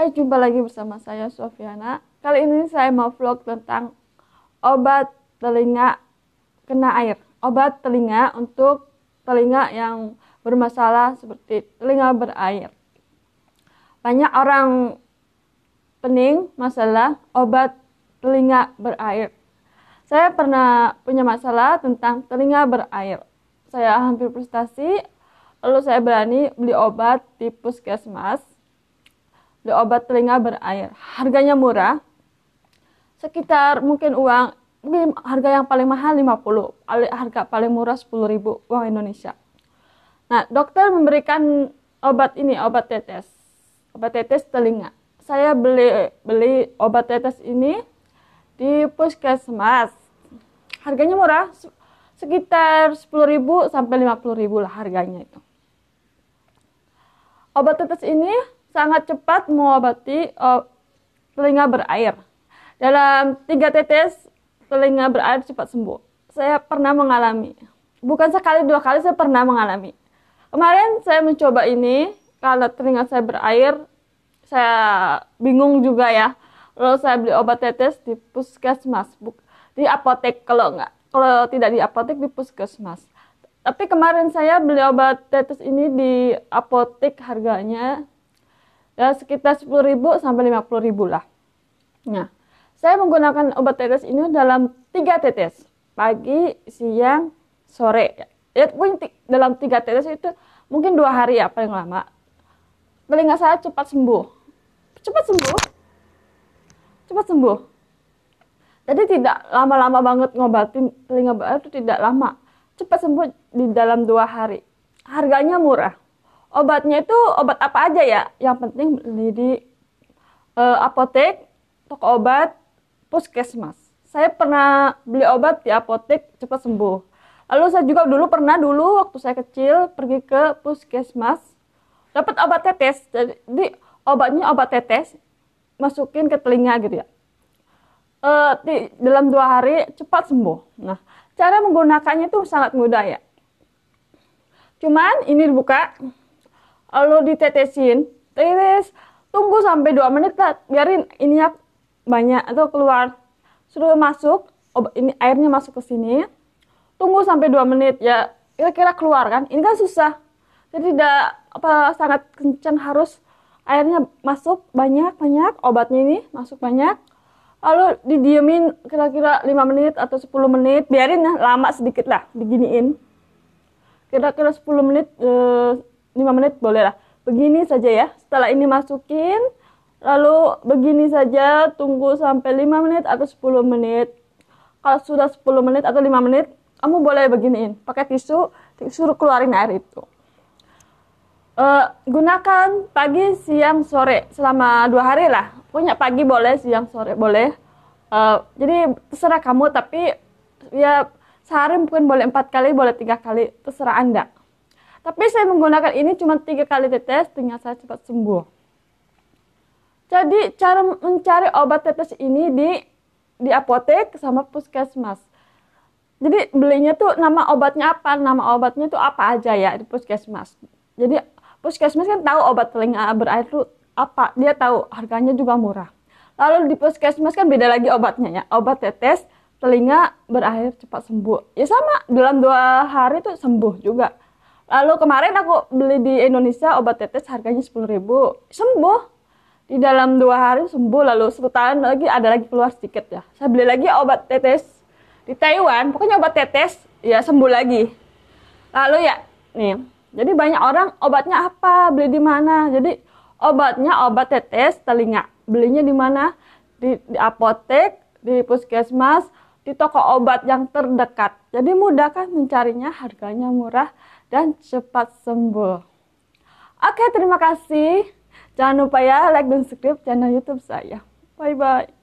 Hai, jumpa lagi bersama saya Sofiana. Kali ini saya mau vlog tentang obat telinga kena air. Obat telinga untuk telinga yang bermasalah seperti telinga berair. Banyak orang pening masalah obat telinga berair. Saya pernah punya masalah tentang telinga berair. Saya hampir prestasi, lalu saya berani beli obat di puskesmas beli obat telinga berair. Harganya murah, sekitar mungkin uang, mungkin harga yang paling mahal 50, harga paling murah 10 ribu uang Indonesia. Nah, dokter memberikan obat ini, obat tetes, obat tetes telinga. Saya beli beli obat tetes ini di puskesmas. Harganya murah, sekitar 10 ribu sampai 50 ribu lah harganya itu. Obat tetes ini sangat cepat mengobati uh, telinga berair. Dalam tiga tetes telinga berair cepat sembuh. Saya pernah mengalami, bukan sekali dua kali saya pernah mengalami. Kemarin saya mencoba ini karena telinga saya berair, saya bingung juga ya. Lalu saya beli obat tetes di puskesmas, di apotek kalau enggak, kalau tidak di apotek di puskesmas. Tapi kemarin saya beli obat tetes ini di apotek harganya ya sekitar 10.000 sampai 50.000 lah. Nah, saya menggunakan obat tetes ini dalam tiga tetes, pagi, siang, sore. Ya, dalam tiga tetes itu mungkin dua hari ya paling lama. Telinga saya cepat sembuh. Cepat sembuh. Cepat sembuh. Jadi tidak lama-lama banget ngobatin telinga berair itu tidak lama. Cepat sembuh di dalam dua hari. Harganya murah obatnya itu obat apa aja ya? Yang penting beli di uh, apotek toko obat puskesmas. Saya pernah beli obat di apotek cepat sembuh. Lalu saya juga dulu pernah dulu waktu saya kecil pergi ke puskesmas dapat obat tetes. Jadi obatnya obat tetes masukin ke telinga gitu ya. Uh, di dalam dua hari cepat sembuh. Nah cara menggunakannya itu sangat mudah ya. Cuman ini dibuka lalu ditetesin tetes. Tunggu sampai dua menit lah biarin ininya banyak atau keluar. Suruh masuk ini airnya masuk ke sini. Tunggu sampai dua menit ya. Kira-kira keluar kan? Ini kan susah. Jadi tidak apa sangat kencang harus airnya masuk banyak banyak. Obatnya ini masuk banyak. Lalu didiemin kira-kira 5 menit atau 10 menit. Biarin ya lama sedikit lah diginiin. Kira-kira 10 menit eh, 5 menit boleh lah. Begini saja ya. Setelah ini masukin, lalu begini saja tunggu sampai 5 menit atau 10 menit. Kalau sudah 10 menit atau 5 menit, kamu boleh beginiin. Pakai tisu, suruh keluarin air itu. Uh, gunakan pagi, siang, sore selama dua hari lah. Punya pagi boleh, siang, sore boleh. Uh, jadi terserah kamu, tapi ya sehari mungkin boleh empat kali, boleh tiga kali, terserah anda. Tapi saya menggunakan ini cuma tiga kali tetes, tinggal saya cepat sembuh. Jadi cara mencari obat tetes ini di di apotek sama puskesmas. Jadi belinya tuh nama obatnya apa, nama obatnya tuh apa aja ya di puskesmas. Jadi puskesmas kan tahu obat telinga berair itu apa, dia tahu harganya juga murah. Lalu di puskesmas kan beda lagi obatnya ya, obat tetes telinga berair cepat sembuh. Ya sama, dalam dua hari tuh sembuh juga. Lalu kemarin aku beli di Indonesia obat tetes harganya sepuluh ribu. Sembuh. Di dalam dua hari sembuh. Lalu sebutan lagi ada lagi keluar sedikit ya. Saya beli lagi obat tetes di Taiwan. Pokoknya obat tetes ya sembuh lagi. Lalu ya nih. Jadi banyak orang obatnya apa? Beli di mana? Jadi obatnya obat tetes telinga. Belinya di mana? Di, di apotek di puskesmas di toko obat yang terdekat. Jadi mudah kan mencarinya? Harganya murah dan cepat sembuh. Oke, terima kasih. Jangan lupa ya like dan subscribe channel YouTube saya. Bye bye.